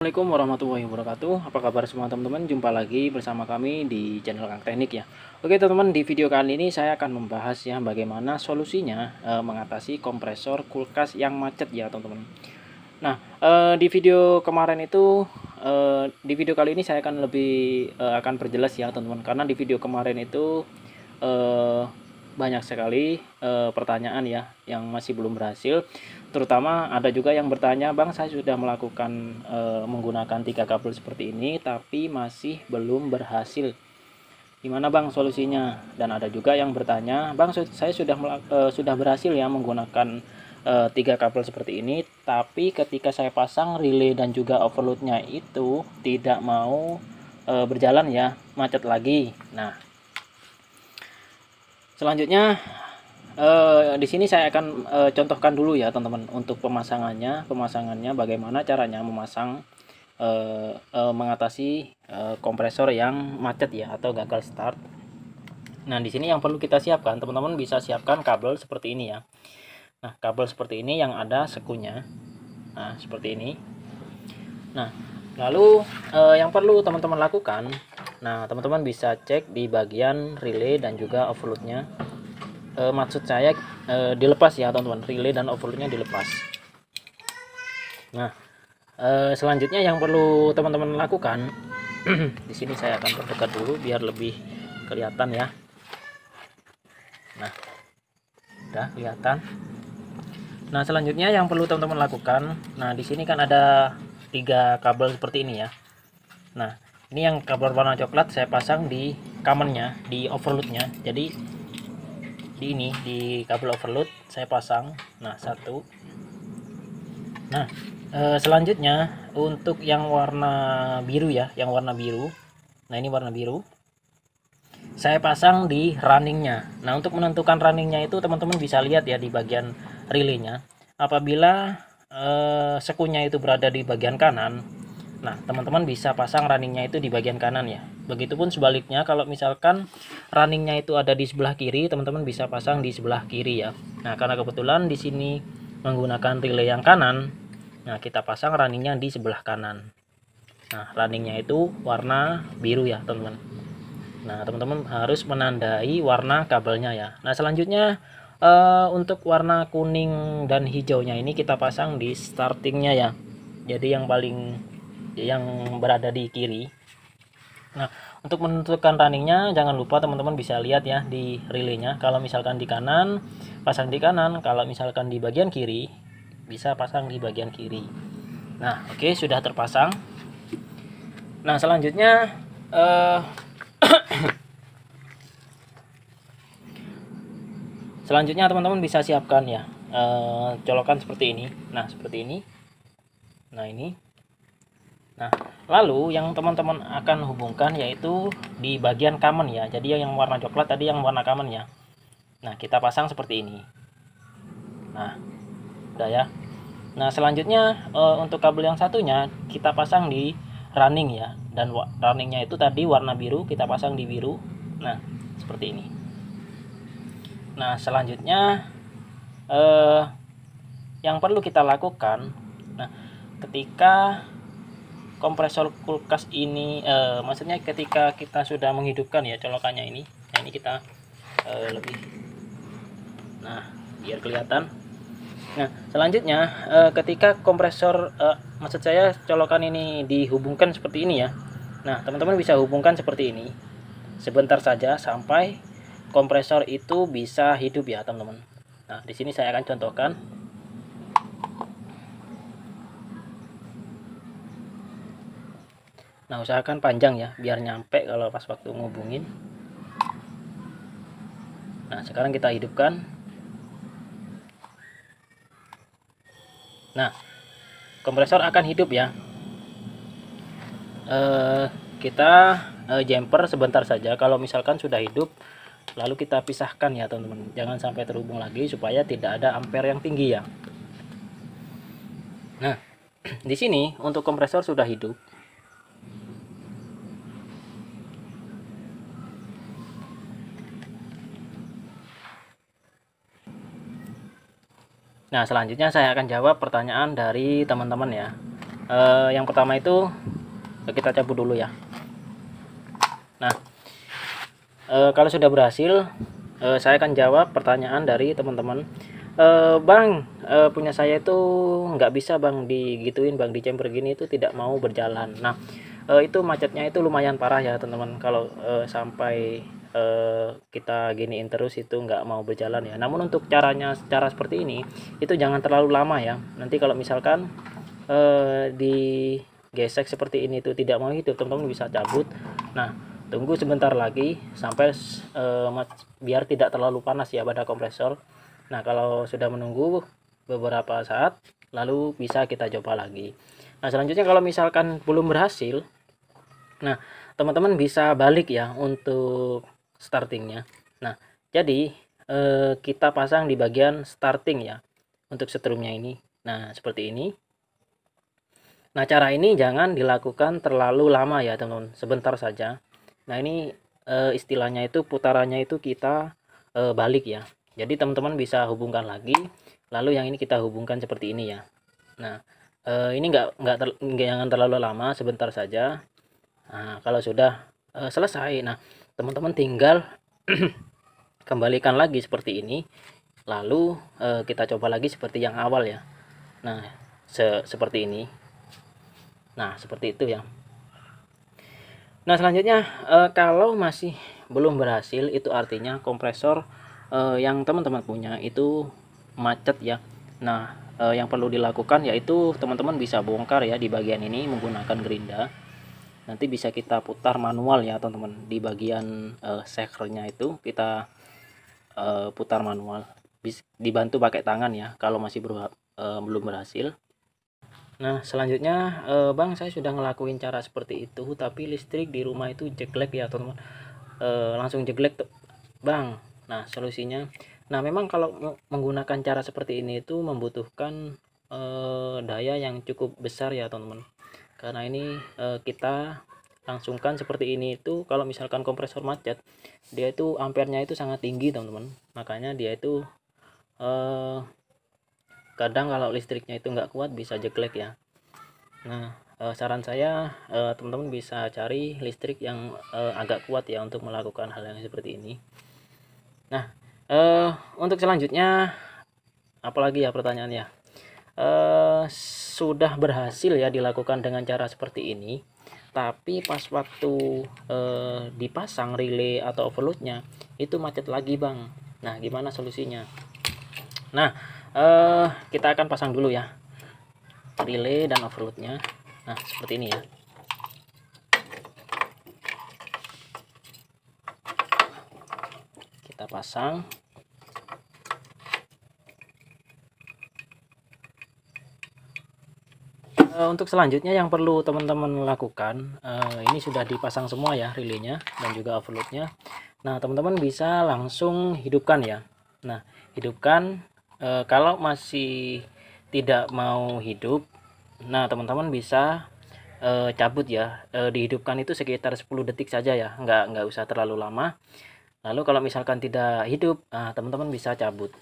Assalamualaikum warahmatullahi wabarakatuh. Apa kabar semua teman-teman? Jumpa lagi bersama kami di channel Kang Teknik ya. Oke teman-teman di video kali ini saya akan membahas ya Bagaimana solusinya e, mengatasi kompresor kulkas yang macet ya teman-teman. Nah e, di video kemarin itu e, Di video kali ini saya akan lebih e, akan perjelas ya teman-teman. Karena di video kemarin itu e, banyak sekali e, pertanyaan ya yang masih belum berhasil. Terutama ada juga yang bertanya Bang saya sudah melakukan e, menggunakan tiga kabel seperti ini tapi masih belum berhasil. Gimana Bang solusinya? Dan ada juga yang bertanya Bang saya sudah e, sudah berhasil ya menggunakan e, tiga kabel seperti ini tapi ketika saya pasang relay dan juga overloadnya itu tidak mau berjalan ya macet lagi. Nah selanjutnya eh, di sini saya akan eh, contohkan dulu ya teman-teman untuk pemasangannya pemasangannya bagaimana caranya memasang eh, eh, mengatasi eh, kompresor yang macet ya atau gagal start. Nah di sini yang perlu kita siapkan teman-teman bisa siapkan kabel seperti ini ya. Nah kabel seperti ini yang ada sekunya. Nah seperti ini. Nah lalu eh, yang perlu teman-teman lakukan Nah, teman-teman bisa cek di bagian relay dan juga overloadnya. E, maksud saya e, dilepas ya, teman-teman. Relay dan overloadnya dilepas. Nah, e, selanjutnya yang perlu teman-teman lakukan, di sini saya akan perdekat dulu biar lebih kelihatan ya. Nah, udah kelihatan. Nah, selanjutnya yang perlu teman-teman lakukan, nah di sini kan ada tiga kabel seperti ini ya. Nah, ini yang kabel warna coklat saya pasang di kamennya di overloadnya. Jadi di ini di kabel overload saya pasang. Nah satu. Nah e, selanjutnya untuk yang warna biru ya yang warna biru. Nah ini warna biru. Saya pasang di runningnya. Nah untuk menentukan runningnya itu teman-teman bisa lihat ya di bagian relaynya. Apabila e, sekunya itu berada di bagian kanan Nah, teman-teman bisa pasang runningnya itu di bagian kanan ya. Begitupun sebaliknya, kalau misalkan runningnya itu ada di sebelah kiri, teman-teman bisa pasang di sebelah kiri ya. Nah, karena kebetulan di sini menggunakan relay yang kanan, nah kita pasang runningnya di sebelah kanan. Nah, runningnya itu warna biru ya, teman-teman. Nah, teman-teman harus menandai warna kabelnya ya. Nah, selanjutnya uh, untuk warna kuning dan hijaunya ini kita pasang di startingnya ya. Jadi yang paling yang berada di kiri. Nah untuk menentukan runningnya jangan lupa teman-teman bisa lihat ya di relaynya. Kalau misalkan di kanan pasang di kanan. Kalau misalkan di bagian kiri bisa pasang di bagian kiri. Nah oke okay, sudah terpasang. Nah selanjutnya uh, selanjutnya teman-teman bisa siapkan ya uh, colokan seperti ini. Nah seperti ini. Nah ini Nah, lalu yang teman-teman akan hubungkan yaitu di bagian common ya. Jadi yang warna coklat tadi yang warna common ya. Nah, kita pasang seperti ini. Nah, udah ya. Nah, selanjutnya e, untuk kabel yang satunya kita pasang di running ya. Dan runningnya itu tadi warna biru, kita pasang di biru. Nah, seperti ini. Nah, selanjutnya eh yang perlu kita lakukan nah, ketika kompresor kulkas ini uh, maksudnya ketika kita sudah menghidupkan ya colokannya ini. Nah ini kita uh, lebih nah biar kelihatan. Nah selanjutnya uh, ketika kompresor maksud saya colokan ini dihubungkan seperti ini ya. Nah teman-teman bisa hubungkan seperti ini. Sebentar saja sampai kompresor itu bisa hidup ya teman-teman. Nah di sini saya akan contohkan nah usahakan panjang ya biar nyampe kalau pas waktu ngubungin. Nah sekarang kita hidupkan. Nah kompresor akan hidup ya. Eh, kita eh, jumper sebentar saja. Kalau misalkan sudah hidup lalu kita pisahkan ya teman-teman. Jangan sampai terhubung lagi supaya tidak ada ampere yang tinggi ya. Nah di sini untuk kompresor sudah hidup Nah, selanjutnya saya akan jawab pertanyaan dari teman-teman ya. uh, yang pertama itu kita cabut dulu ya. Nah uh, kalau sudah berhasil uh, saya akan jawab pertanyaan dari teman-teman. Uh, bang uh, punya saya itu nggak bisa bang digituin bang di chamber gini itu tidak mau berjalan. Nah uh, itu macetnya itu lumayan parah ya teman-teman. Kalau uh, sampai uh, kita giniin terus itu nggak mau berjalan ya. Namun untuk caranya cara seperti ini itu jangan terlalu lama ya. Nanti kalau misalkan uh, di gesek seperti ini itu tidak mau hidup teman-teman bisa cabut. Nah tunggu sebentar lagi sampai uh, biar tidak terlalu panas ya pada kompresor. Nah kalau sudah menunggu beberapa saat lalu bisa kita coba lagi. Nah selanjutnya kalau misalkan belum berhasil nah teman-teman bisa balik ya untuk startingnya. Nah jadi eh, kita pasang di bagian starting ya untuk setrumnya ini. Nah seperti ini. Nah cara ini jangan dilakukan terlalu lama ya teman-teman. Sebentar saja. Nah ini e, istilahnya itu putarannya itu kita e, balik ya. Jadi teman-teman bisa hubungkan lagi. Lalu yang ini kita hubungkan seperti ini ya. Nah e, ini enggak enggak ter, jangan terlalu lama. Sebentar saja. Nah kalau sudah e, selesai. Nah teman-teman tinggal kembalikan lagi seperti ini lalu e, kita coba lagi seperti yang awal ya nah se seperti ini nah seperti itu ya Nah selanjutnya eh, kalau masih belum berhasil itu artinya kompresor eh, yang teman-teman punya itu macet ya. Nah eh, yang perlu dilakukan yaitu teman-teman bisa bongkar ya di bagian ini menggunakan gerinda. Nanti bisa kita putar manual ya teman-teman. Di bagian eh, sekernya itu kita eh, putar manual. Bis, dibantu pakai tangan ya kalau masih ber, eh, belum berhasil. Nah selanjutnya eh, Bang saya sudah ngelakuin cara seperti itu tapi listrik di rumah itu jelek ya teman-teman. Eh, langsung jelek Bang. Nah solusinya. Nah memang kalau menggunakan cara seperti ini itu membutuhkan eh, daya yang cukup besar ya teman-teman karena ini eh, kita langsungkan seperti ini itu kalau misalkan kompresor macet dia itu ampernya itu sangat tinggi teman-teman. Makanya dia itu eh, kadang kalau listriknya itu nggak kuat bisa jelek ya. Nah eh, saran saya eh, teman-teman bisa cari listrik yang eh, agak kuat ya untuk melakukan hal yang seperti ini. Nah eh, untuk selanjutnya apalagi ya pertanyaannya? Eh, sudah berhasil ya dilakukan dengan cara seperti ini. Tapi pas waktu eh, dipasang relay atau overloadnya itu macet lagi bang. Nah gimana solusinya? Nah uh, kita akan pasang dulu ya relay dan overloadnya. Nah seperti ini ya. Kita pasang uh, untuk selanjutnya yang perlu teman-teman lakukan uh, ini sudah dipasang semua ya relaynya dan juga overloadnya. Nah teman-teman bisa langsung hidupkan ya. Nah hidupkan e, kalau masih tidak mau hidup nah teman-teman bisa e, cabut ya. E, dihidupkan itu sekitar 10 detik saja ya nggak nggak usah terlalu lama. Lalu kalau misalkan tidak hidup nah, teman-teman bisa cabut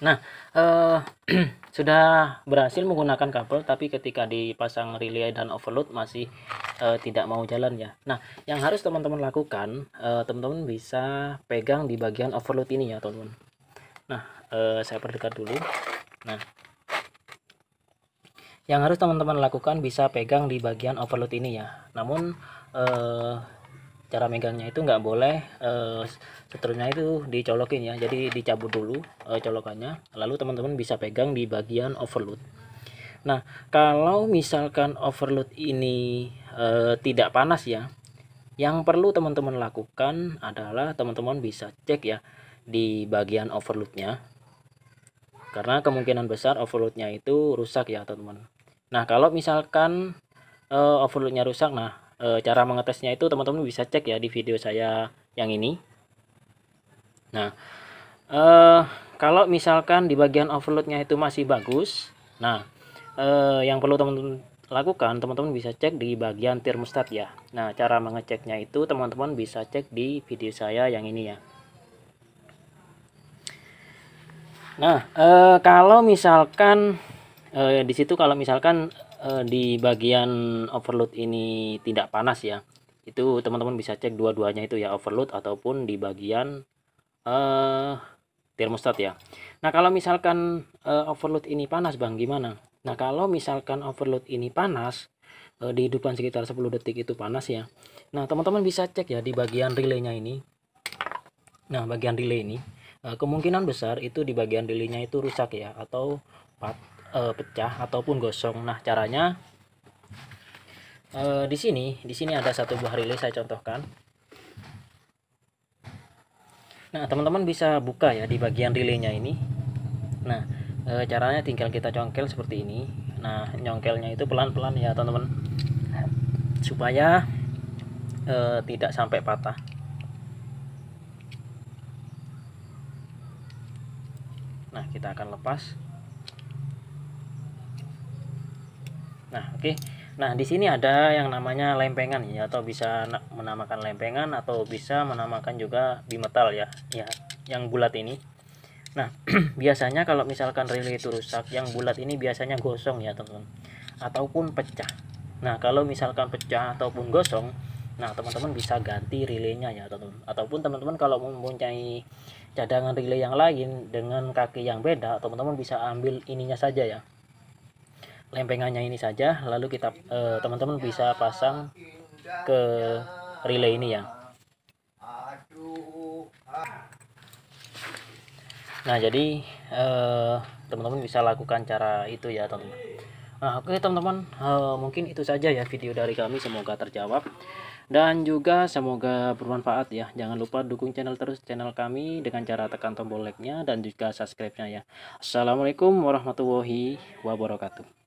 nah eh, sudah berhasil menggunakan kabel tapi ketika dipasang relay dan overload masih eh, tidak mau jalan ya. Nah yang harus teman-teman lakukan teman-teman bisa pegang di bagian overload ini ya teman-teman. Nah eh, saya perdekat dulu. Nah yang harus teman-teman lakukan bisa pegang di bagian overload ini ya. Namun eh, cara megangnya itu nggak boleh eh, seterusnya itu dicolokin ya. Jadi dicabut dulu eh, colokannya. Lalu teman-teman bisa pegang di bagian overload. Nah kalau misalkan overload ini eh, tidak panas ya yang perlu teman-teman lakukan adalah teman-teman bisa cek ya di bagian overloadnya. Karena kemungkinan besar overloadnya itu rusak ya teman-teman. Nah kalau misalkan uh, overloadnya rusak nah uh, cara mengetesnya itu teman-teman bisa cek ya di video saya yang ini. Nah uh, kalau misalkan di bagian overloadnya itu masih bagus nah uh, yang perlu teman-teman lakukan teman-teman bisa cek di bagian termostat ya. Nah cara mengeceknya itu teman-teman bisa cek di video saya yang ini ya. Nah, e, kalau misalkan e, di situ kalau misalkan uh, di bagian overload ini tidak panas ya itu teman-teman bisa cek dua-duanya itu ya overload ataupun di bagian uh, termostat ya. Nah kalau misalkan uh, overload ini panas bang gimana? Nah kalau misalkan overload ini panas uh, di hidupan sekitar 10 detik itu panas ya. Nah teman-teman bisa cek ya di bagian relaynya ini. Nah bagian relay ini uh, kemungkinan besar itu di bagian relaynya itu rusak ya atau pat, uh, pecah ataupun gosong. Nah caranya uh, di sini di sini ada satu buah relay saya contohkan. Nah teman-teman bisa buka ya di bagian relaynya ini. Nah e, caranya tinggal kita congkel seperti ini. Nah nyongkelnya itu pelan-pelan ya teman-teman. Supaya e, tidak sampai patah. Nah kita akan lepas nah oke okay. Nah, di sini ada yang namanya lempengan ya atau bisa menamakan lempengan atau bisa menamakan juga bimetal ya. Ya, yang bulat ini. Nah, biasanya kalau misalkan relay itu rusak, yang bulat ini biasanya gosong ya, teman-teman. Ataupun pecah. Nah, kalau misalkan pecah ataupun gosong, nah teman-teman bisa ganti relaynya ya, teman-teman. Ataupun teman-teman kalau mempunyai cadangan relay yang lain dengan kaki yang beda, teman-teman bisa ambil ininya saja ya lempengannya ini saja lalu kita eh, teman-teman uh, bisa pasang ke relay ini ya. Nah jadi eh, teman-teman uh, bisa lakukan cara itu ya teman-teman. Nah oke teman-teman uh, mungkin itu saja ya video dari kami. Semoga terjawab. Dan juga semoga bermanfaat ya. Jangan lupa dukung channel terus channel kami dengan cara tekan tombol like nya dan juga subscribe nya ya. Assalamualaikum warahmatullahi wabarakatuh